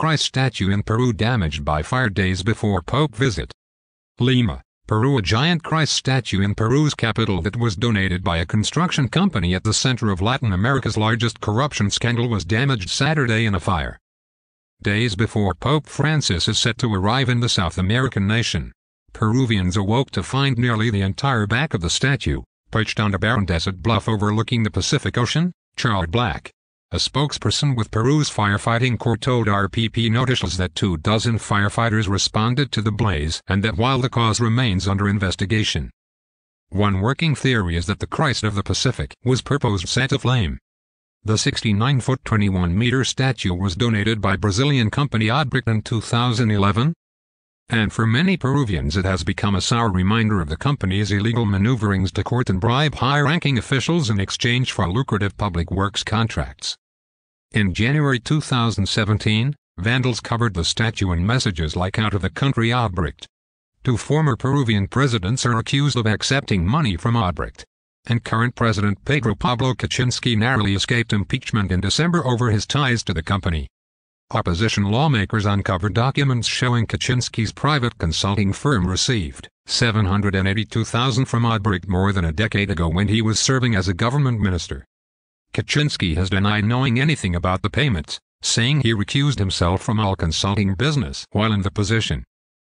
Christ statue in Peru damaged by fire days before Pope visit. Lima, Peru A giant Christ statue in Peru's capital that was donated by a construction company at the center of Latin America's largest corruption scandal was damaged Saturday in a fire. Days before Pope Francis is set to arrive in the South American nation, Peruvians awoke to find nearly the entire back of the statue, perched on a barren desert bluff overlooking the Pacific Ocean, charred black. A spokesperson with Peru's firefighting corps told RPP Noticias that two dozen firefighters responded to the blaze and that while the cause remains under investigation. One working theory is that the Christ of the Pacific was purposed set aflame. The 69-foot 21-meter statue was donated by Brazilian company Odebrecht in 2011, and for many Peruvians it has become a sour reminder of the company's illegal maneuverings to court and bribe high-ranking officials in exchange for lucrative public works contracts. In January 2017, vandals covered the statue in messages like out of the country Odebrecht. Two former Peruvian presidents are accused of accepting money from Odebrecht. And current President Pedro Pablo Kuczynski narrowly escaped impeachment in December over his ties to the company. Opposition lawmakers uncovered documents showing Kuczynski's private consulting firm received 782,000 from Odebrecht more than a decade ago when he was serving as a government minister. Kuczynski has denied knowing anything about the payments, saying he recused himself from all consulting business while in the position.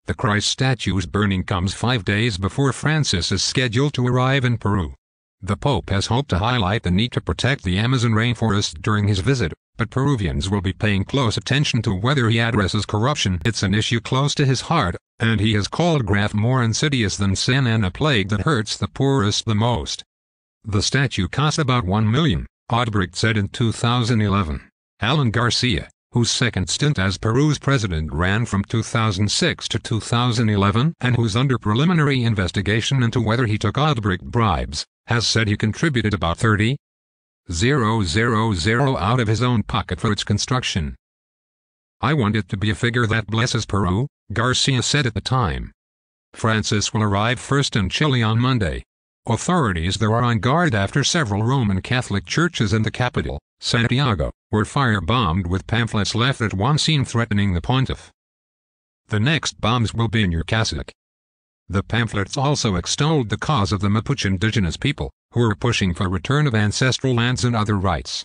The Christ statue's burning comes five days before Francis is scheduled to arrive in Peru. The Pope has hoped to highlight the need to protect the Amazon rainforest during his visit, but Peruvians will be paying close attention to whether he addresses corruption. It's an issue close to his heart, and he has called graft more insidious than sin and a plague that hurts the poorest the most. The statue cost about 1 million, Odebrecht said in 2011. Alan Garcia, whose second stint as Peru's president ran from 2006 to 2011 and who's under preliminary investigation into whether he took Odebrecht bribes, has said he contributed about 30 000 out of his own pocket for its construction. I want it to be a figure that blesses Peru, Garcia said at the time. Francis will arrive first in Chile on Monday. Authorities there are on guard after several Roman Catholic churches in the capital, Santiago, were firebombed with pamphlets left at one scene threatening the pontiff. The next bombs will be in your cassock. The pamphlets also extolled the cause of the Mapuche indigenous people, who are pushing for return of ancestral lands and other rights.